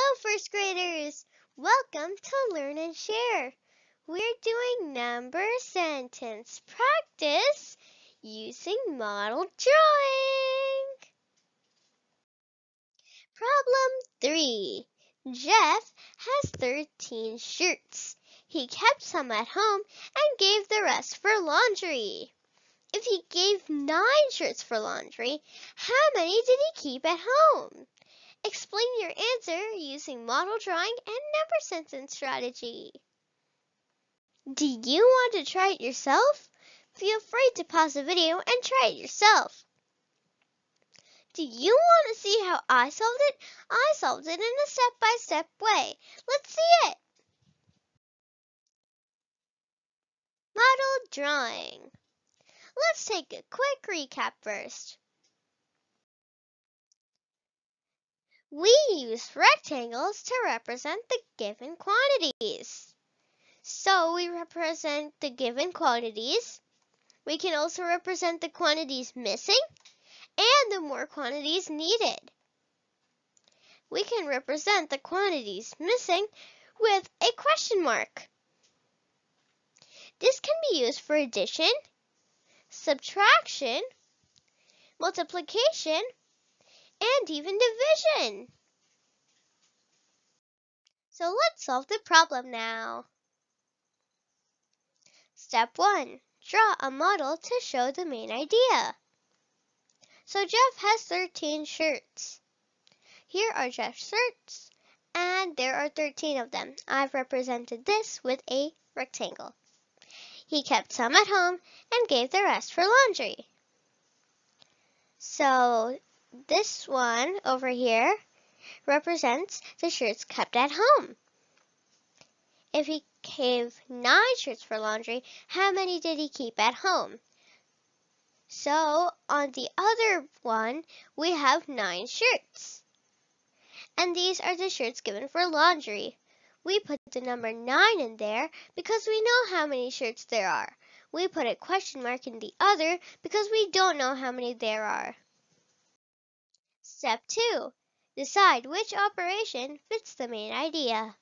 Hello, first graders! Welcome to Learn and Share. We're doing number sentence practice using model drawing. Problem 3. Jeff has 13 shirts. He kept some at home and gave the rest for laundry. If he gave 9 shirts for laundry, how many did he keep at home? Explain your answer using model drawing and number sentence strategy. Do you want to try it yourself? Feel free to pause the video and try it yourself. Do you want to see how I solved it? I solved it in a step-by-step -step way. Let's see it. Model drawing. Let's take a quick recap first. We use rectangles to represent the given quantities. So we represent the given quantities. We can also represent the quantities missing and the more quantities needed. We can represent the quantities missing with a question mark. This can be used for addition, subtraction, multiplication, and even division. So let's solve the problem now. Step 1. Draw a model to show the main idea. So Jeff has 13 shirts. Here are Jeff's shirts, and there are 13 of them. I've represented this with a rectangle. He kept some at home and gave the rest for laundry. So this one over here represents the shirts kept at home. If he gave nine shirts for laundry, how many did he keep at home? So on the other one, we have nine shirts. And these are the shirts given for laundry. We put the number 9 in there because we know how many shirts there are. We put a question mark in the other because we don't know how many there are. Step 2. Decide which operation fits the main idea.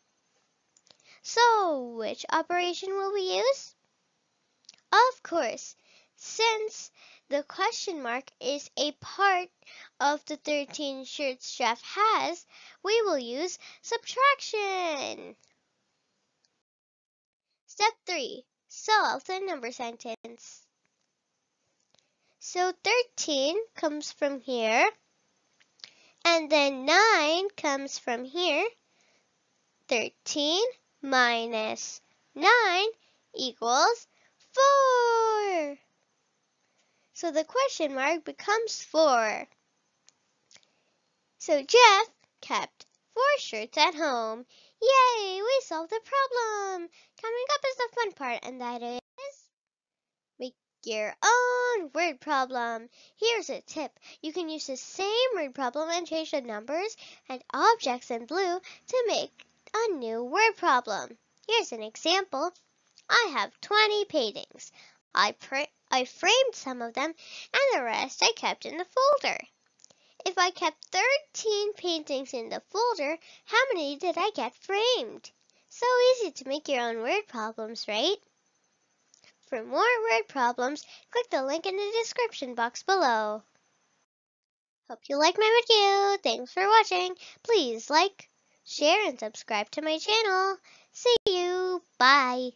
So, which operation will we use? Of course, since the question mark is a part of the 13 shirts Jeff has, we will use subtraction. Step 3. Solve the number sentence. So 13 comes from here and then 9 comes from here. 13 minus 9 equals 4. So the question mark becomes 4. So Jeff kept 4 shirts at home. Yay, we solved the problem. Coming up is the fun part, and that is make your word problem. Here's a tip. You can use the same word problem and change the numbers and objects in blue to make a new word problem. Here's an example. I have 20 paintings. I, I framed some of them and the rest I kept in the folder. If I kept 13 paintings in the folder, how many did I get framed? So easy to make your own word problems, right? For more word problems, click the link in the description box below. Hope you like my video. Thanks for watching. Please like, share, and subscribe to my channel. See you. Bye.